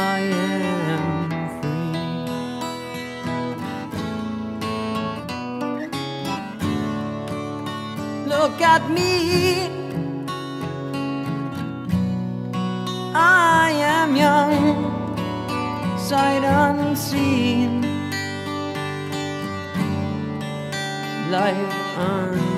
I am free. Look at me. I am young, sight unseen, life unsung.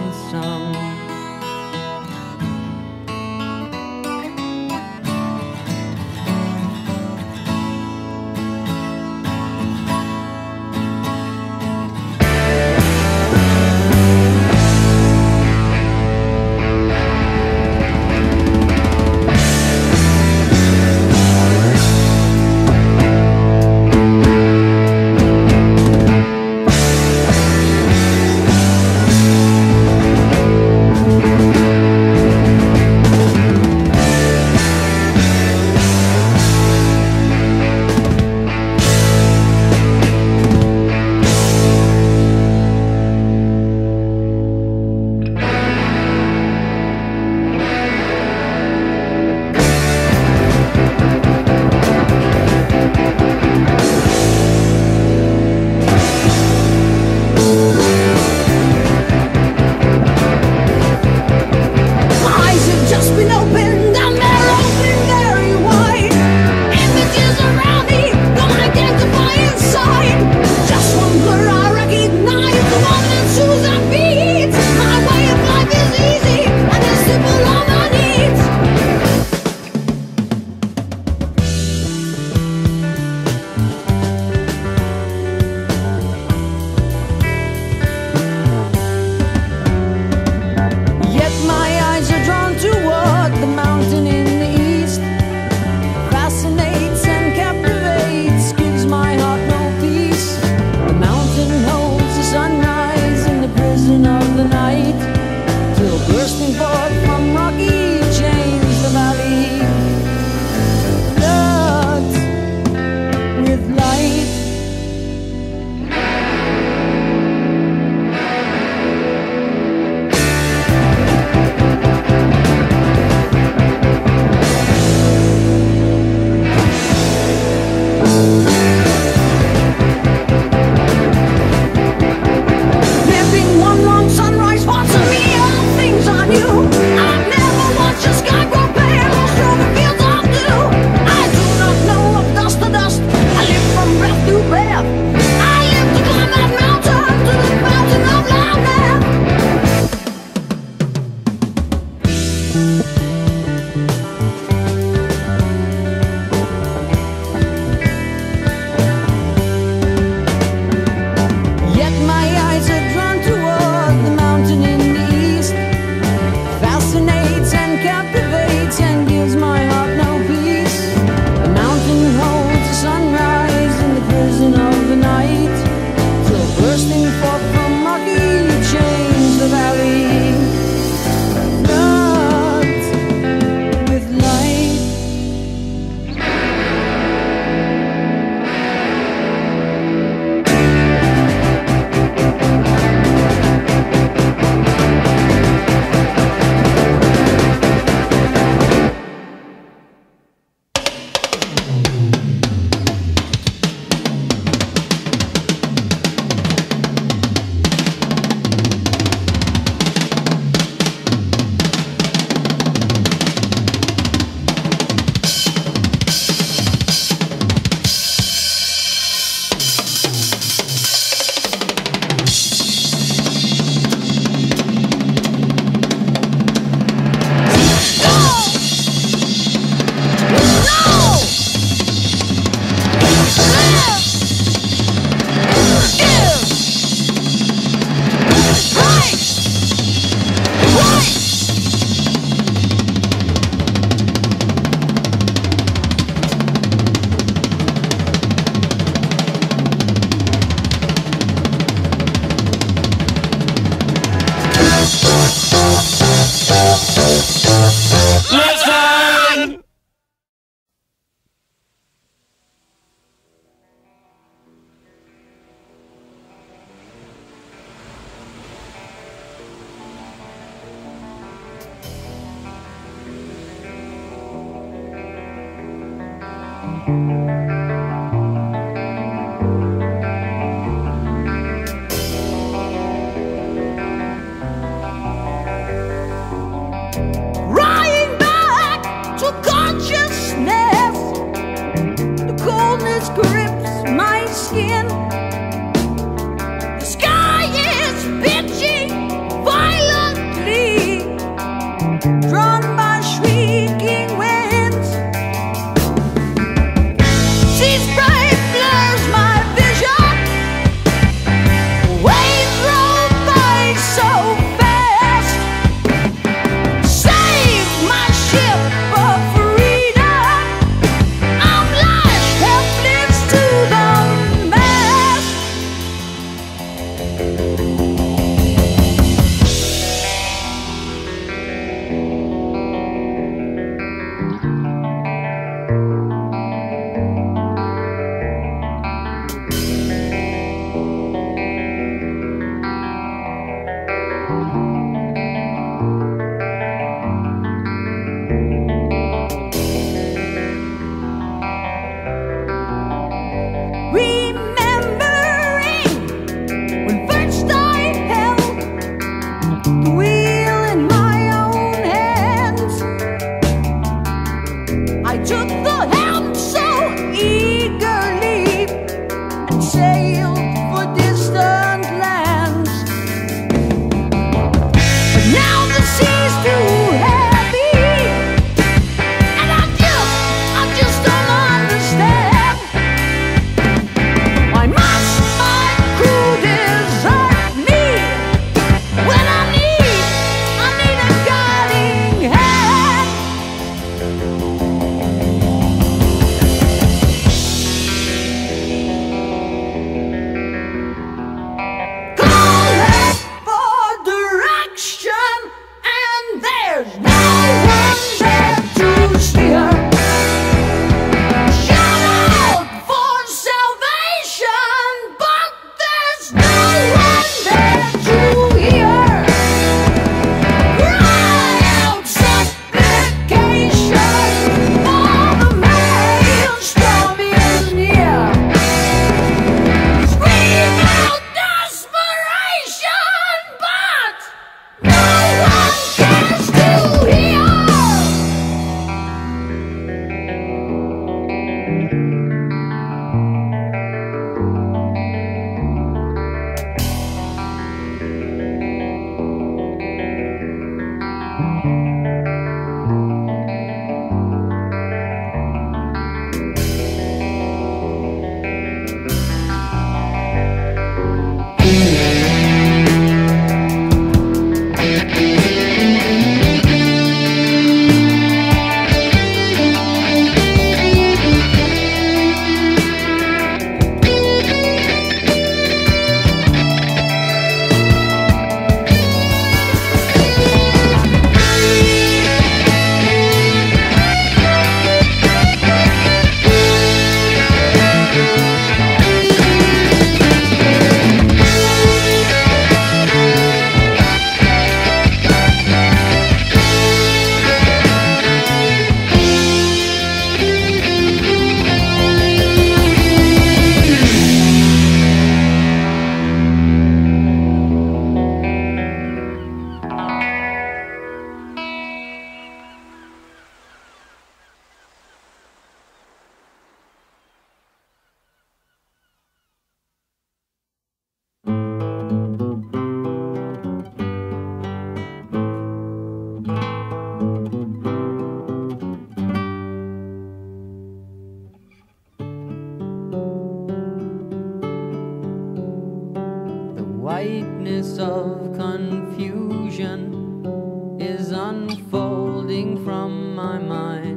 My mind.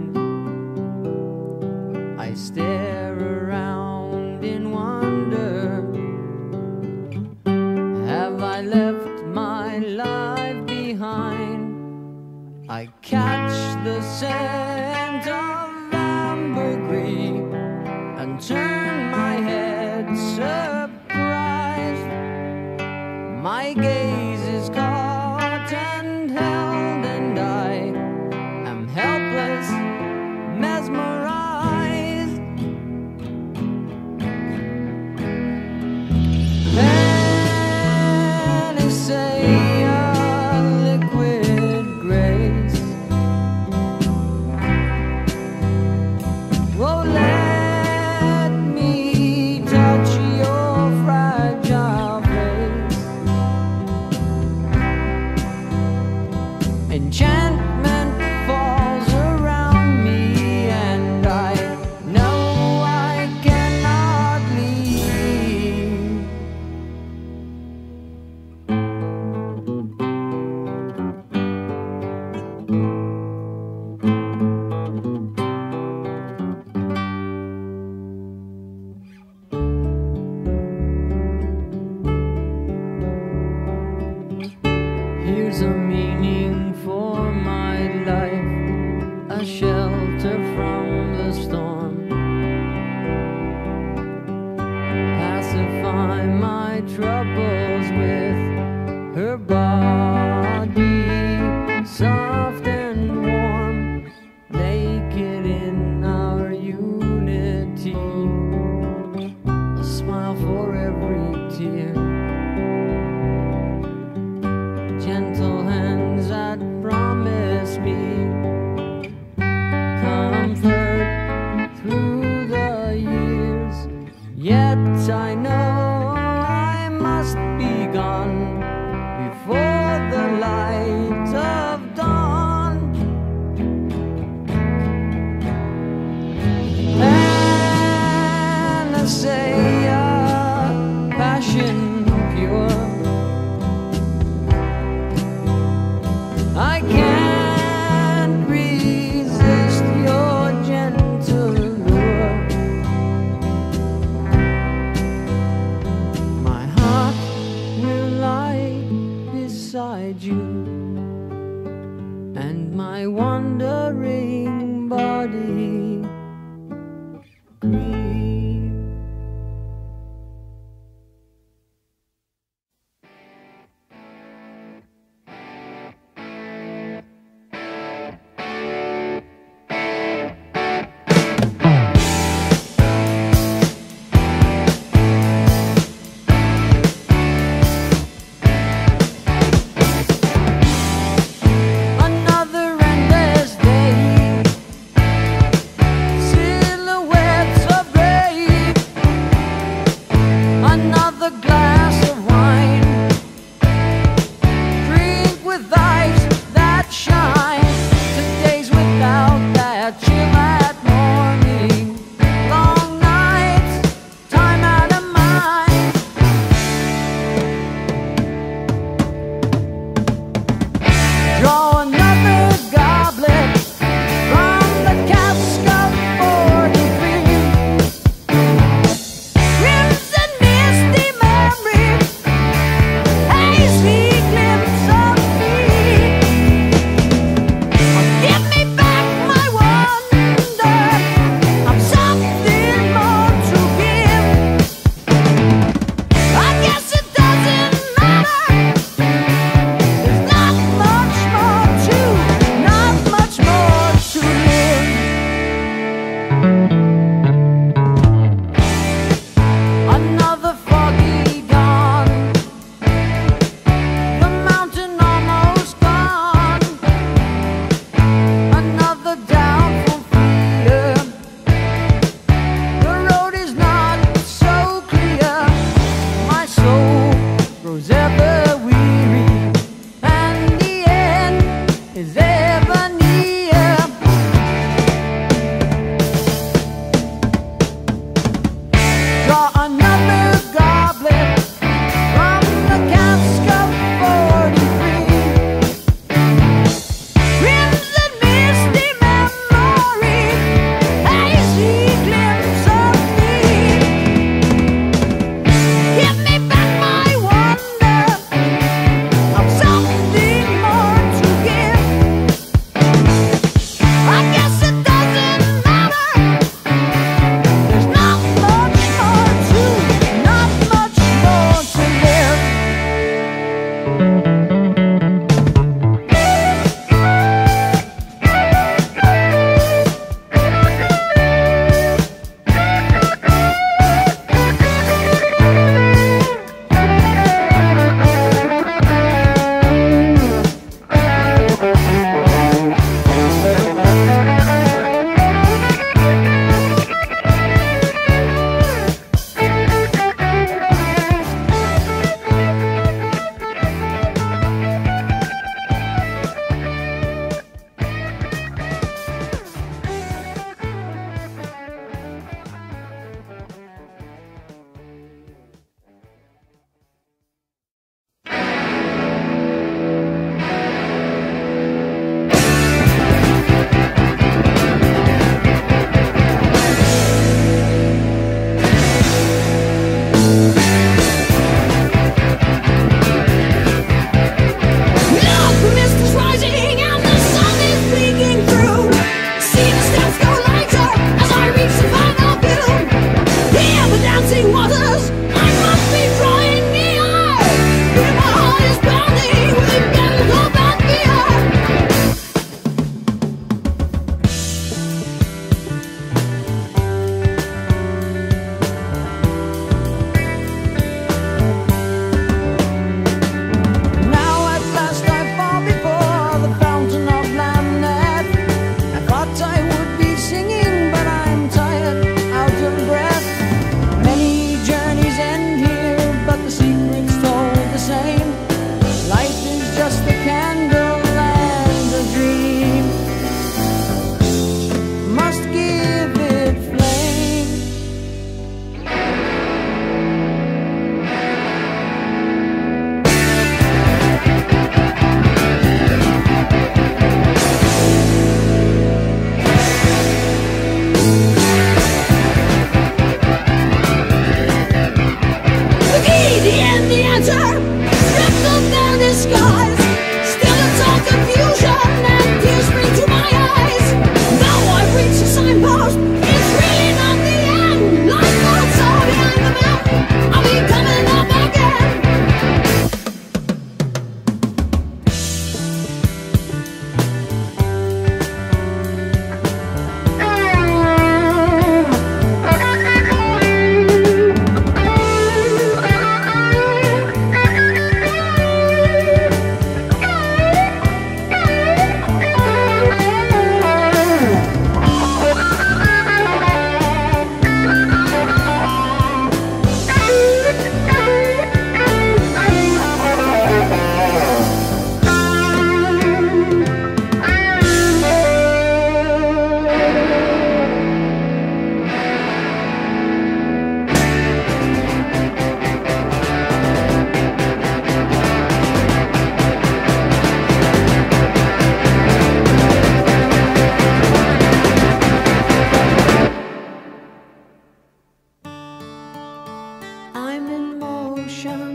ocean.